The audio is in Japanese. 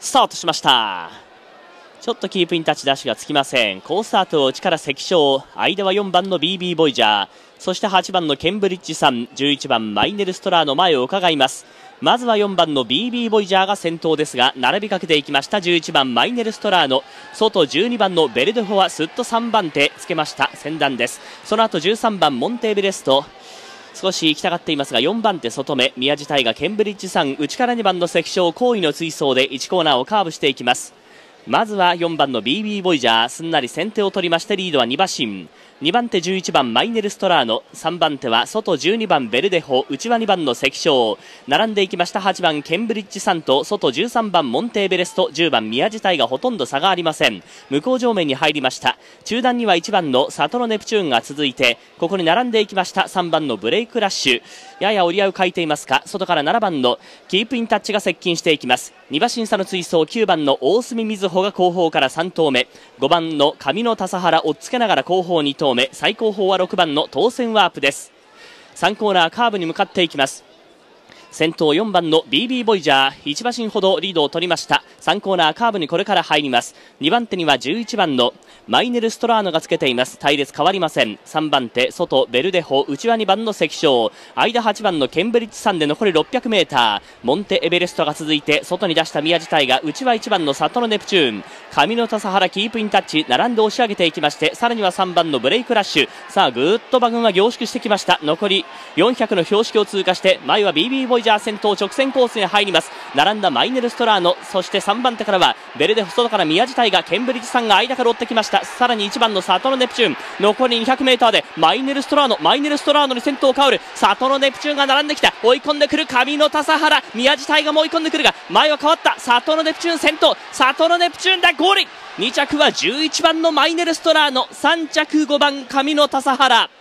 スタートしました。ちょっとキープインタッチダッシュがつきません。好スタートを内から関翔間は4番の BB ボイジャー。そして8番のケンブリッジさん。11番マイネルストラーの前を伺います。まずは4番の BB ボイジャーが先頭ですが並びかけていきました。11番マイネルストラーノ外12番のベルデフォはすっと3番手つけました。先団です。その後13番モンテーベレスト。少し行きたがっていますが4番手外目宮地大がケンブリッジさん内から2番の関所好位の追走で1コーナーをカーブしていきます。まずは4番の BB ボイジャーすんなり先手を取りましてリードは2馬身。2番手11番マイネルストラーノ3番手は外12番ベルデホ内は2番の関所並んでいきました8番ケンブリッジサント外13番モンテーベレスト10番宮地帯がほとんど差がありません。向こう上面に入りました。中段には1番のサトロネプチューンが続いてここに並んでいきました3番のブレイクラッシュ。やや折り合う書いていますか？外から7番のキープインタッチが接近していきます。2馬審査の追走9番の大隅瑞穂が後方から3頭目。5番の上野笹原をっつけながら後方2頭目最高峰は6番の当選ワープです。3コーナーカーブに向かっていきます。先頭4番の BB ボイジャー1馬身ほどリードを取りました。3コーナーカーブにこれから入ります。2番手には11番のマイネルストラーノがつけています。隊列変わりません。3番手外ベルデホ内輪2番の関翔間8番のケンブリッジさんで残り 600m モンテエベレストが続いて外に出した宮地隊が内輪1番のサトノネプチューン。上野笹原キープインタッチ並んで押し上げていきましてさらには3番のブレイクラッシュ。さあぐーっと馬群が凝縮してきました。残り400の標識を通過して前は BB ボイジャー先頭直線コースに入ります。並んだマイネルストラーノ。そして3番手からはベルデフ外から宮地隊がケンブリッジさんが間から追ってきました。さらに1番のサトノネプチューン。残り 200m でマイネルストラーノ。マイネルストラーノに先頭を変わる。サトノネプチューンが並んできた。追い込んでくる。上野笹原。宮地隊がも追い込んでくるが前は変わった。サトノネプチューン先頭。サトノネプチューンだゴール。2着は11番のマイネルストラーノ。3着5番上野笹原。